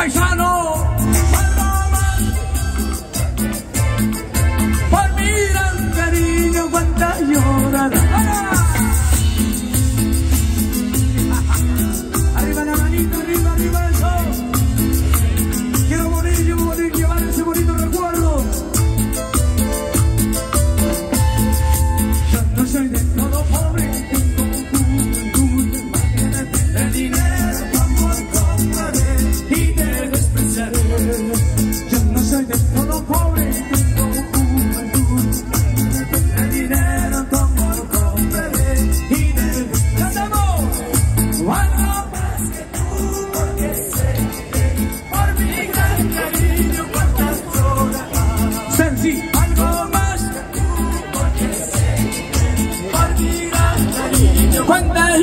paisano.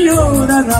ಯೋಧನಾ